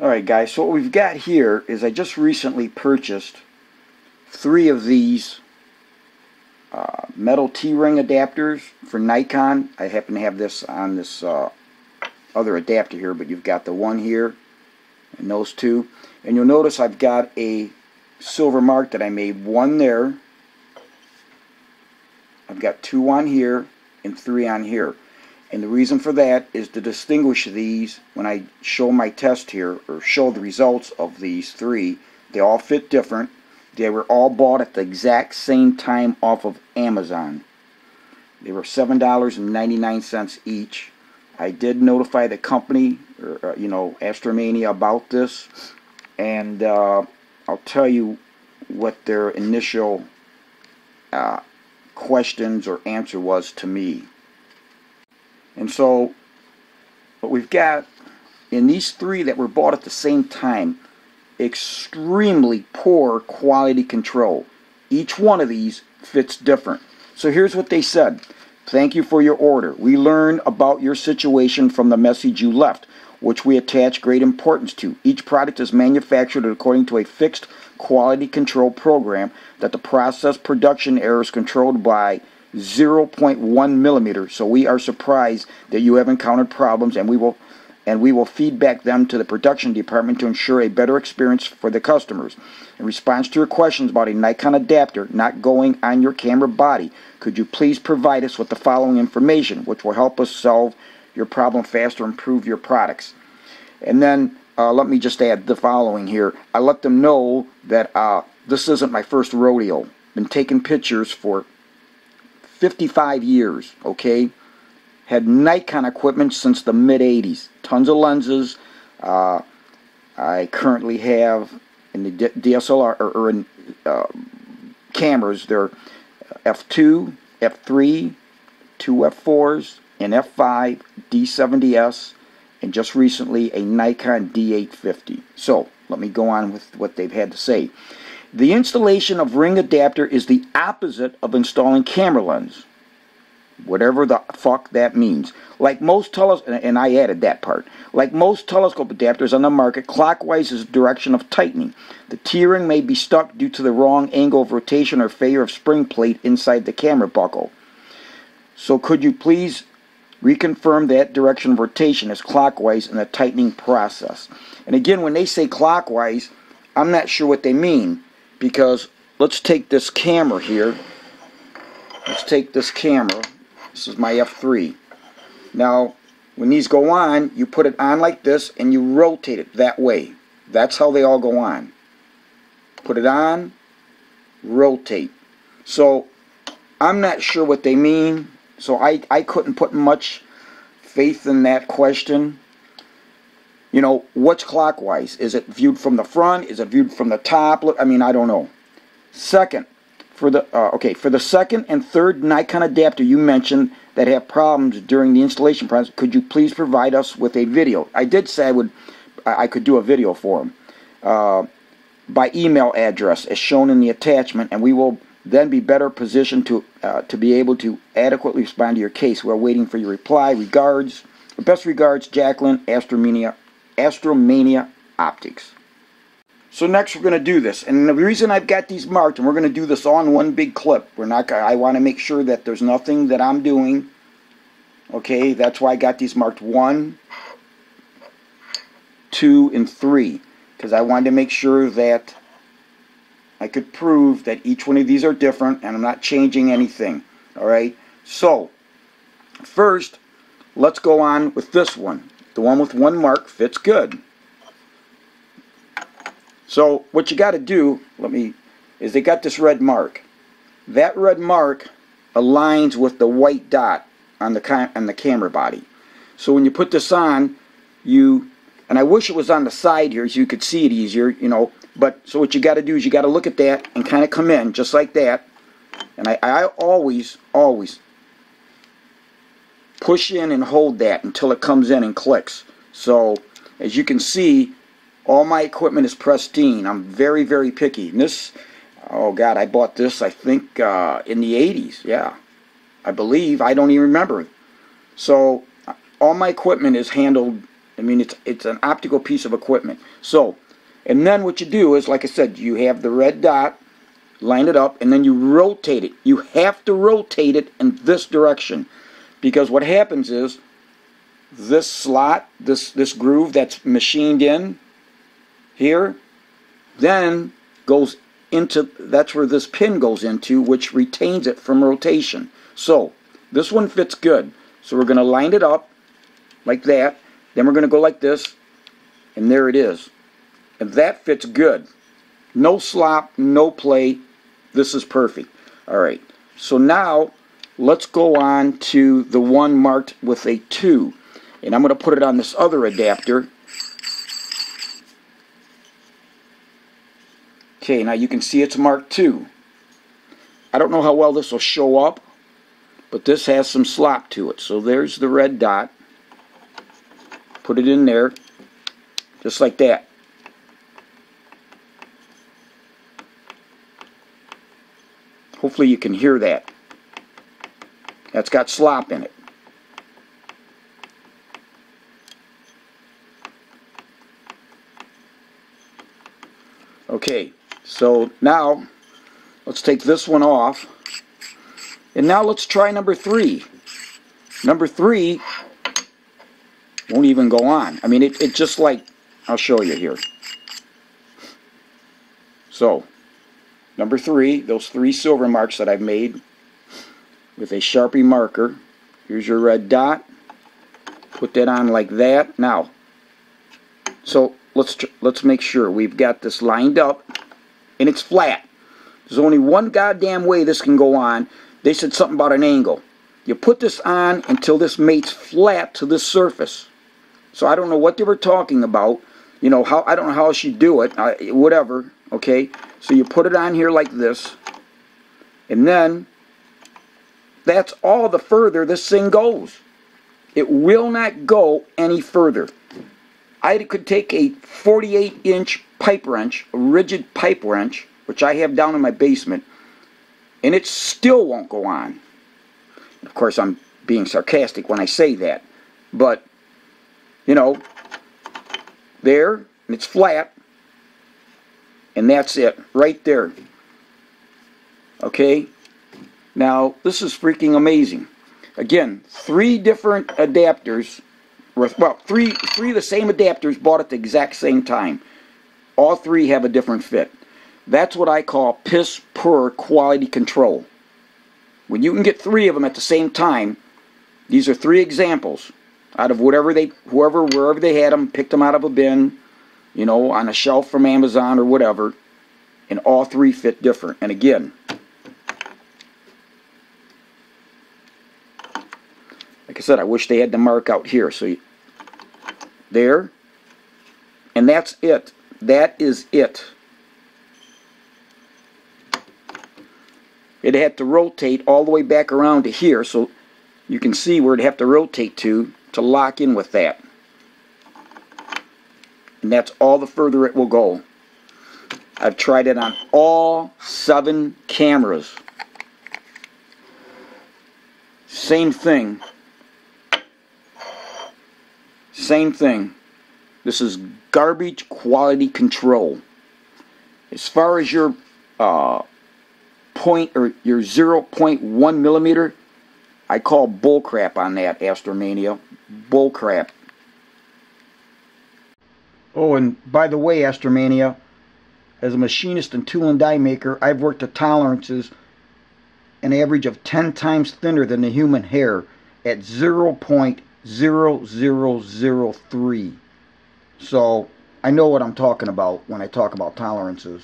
Alright guys, so what we've got here is I just recently purchased three of these uh, metal T-ring adapters for Nikon. I happen to have this on this uh, other adapter here, but you've got the one here and those two. And you'll notice I've got a silver mark that I made. One there. I've got two on here and three on here. And the reason for that is to distinguish these when I show my test here, or show the results of these three. They all fit different. They were all bought at the exact same time off of Amazon. They were $7.99 each. I did notify the company, or, uh, you know, Astromania about this. And uh, I'll tell you what their initial uh, questions or answer was to me. And so, what we've got in these three that were bought at the same time, extremely poor quality control. Each one of these fits different. So here's what they said. Thank you for your order. We learn about your situation from the message you left, which we attach great importance to. Each product is manufactured according to a fixed quality control program that the process production error is controlled by 0.1 millimeter. So we are surprised that you have encountered problems and we will and we will feedback them to the production department to ensure a better experience for the customers. In response to your questions about a Nikon adapter not going on your camera body, could you please provide us with the following information, which will help us solve your problem faster, improve your products. And then uh, let me just add the following here. I let them know that uh, this isn't my first rodeo. Been taking pictures for 55 years, okay? Had Nikon equipment since the mid 80s. Tons of lenses. Uh, I currently have in the DSLR or, or in uh, cameras, they're f2, f3, two f4s, an f5, D70S, and just recently a Nikon D850. So let me go on with what they've had to say. The installation of ring adapter is the opposite of installing camera lens. Whatever the fuck that means. Like most telescopes, and I added that part. Like most telescope adapters on the market, clockwise is the direction of tightening. The T-ring may be stuck due to the wrong angle of rotation or failure of spring plate inside the camera buckle. So could you please reconfirm that direction of rotation is clockwise in the tightening process? And again, when they say clockwise, I'm not sure what they mean because let's take this camera here. Let's take this camera. This is my F3. Now, when these go on, you put it on like this and you rotate it that way. That's how they all go on. Put it on, rotate. So, I'm not sure what they mean. So I, I couldn't put much faith in that question. You know, what's clockwise? Is it viewed from the front? Is it viewed from the top? I mean, I don't know. Second, for the uh, okay for the second and third Nikon adapter you mentioned that have problems during the installation process, could you please provide us with a video? I did say I would I could do a video for them uh, by email address as shown in the attachment, and we will then be better positioned to uh, to be able to adequately respond to your case. We're waiting for your reply. Regards, best regards, Jacqueline Astromania Astromania Optics. So next we're going to do this. And the reason I've got these marked, and we're going to do this all in one big clip. We're not. I want to make sure that there's nothing that I'm doing. Okay, that's why I got these marked one, two, and three. Because I wanted to make sure that I could prove that each one of these are different and I'm not changing anything. Alright, so first let's go on with this one. The one with one mark fits good. So what you got to do, let me, is they got this red mark. That red mark aligns with the white dot on the on the camera body. So when you put this on, you, and I wish it was on the side here so you could see it easier, you know, but so what you got to do is you got to look at that and kind of come in just like that. And I, I always, always push in and hold that until it comes in and clicks. So as you can see, all my equipment is pristine. I'm very, very picky. And this, oh God, I bought this, I think, uh, in the 80s. Yeah, I believe. I don't even remember. So all my equipment is handled I mean, it's it's an optical piece of equipment. So, and then what you do is, like I said, you have the red dot, line it up, and then you rotate it. You have to rotate it in this direction, because what happens is, this slot, this this groove that's machined in here, then goes into that's where this pin goes into, which retains it from rotation. So this one fits good. So we're going to line it up like that. Then we're going to go like this. And there it is. And that fits good. No slop, no play. This is perfect. All right. So now let's go on to the one marked with a 2. And I'm going to put it on this other adapter. Okay, now you can see it's marked 2. I don't know how well this will show up, but this has some slop to it. So there's the red dot. Put it in there, just like that. Hopefully you can hear that. That's got slop in it. Okay, so now let's take this one off. And now let's try number three. Number three won't even go on. I mean, it, it just like, I'll show you here. So, number three, those three silver marks that I've made with a Sharpie marker. Here's your red dot. Put that on like that. Now, so let's let's make sure we've got this lined up and it's flat. There's only one goddamn way this can go on. They said something about an angle. You put this on until this mates flat to the surface. So I don't know what they were talking about. You know, how I don't know how she do it. I, whatever, okay? So you put it on here like this. And then that's all the further this thing goes. It will not go any further. I could take a 48 inch pipe wrench, a Ridgid pipe wrench, which I have down in my basement, and it still won't go on. Of course, I'm being sarcastic when I say that, but you know, there, and it's flat, and that's it, right there. Okay? Now, this is freaking amazing. Again, three different adapters, well, three, three of the same adapters bought at the exact same time. All three have a different fit. That's what I call piss poor quality control. When you can get three of them at the same time, these are three examples out of whatever they, whoever, wherever they had them, picked them out of a bin, you know, on a shelf from Amazon or whatever, and all three fit different. And again, like I said, I wish they had the mark out here. So you, there, and that's it. That is it. It had to rotate all the way back around to here, so you can see where it'd have to rotate to to lock in with that. And that's all the further it will go. I've tried it on all seven cameras. Same thing. Same thing. This is garbage quality control. As far as your uh, point or your 0.1 millimeter, I call bullcrap on that, Astromania. Bullcrap. Oh, and by the way, Astromania, as a machinist and tool and die maker, I've worked to tolerances an average of 10 times thinner than the human hair at 0.0003. So I know what I'm talking about when I talk about tolerances.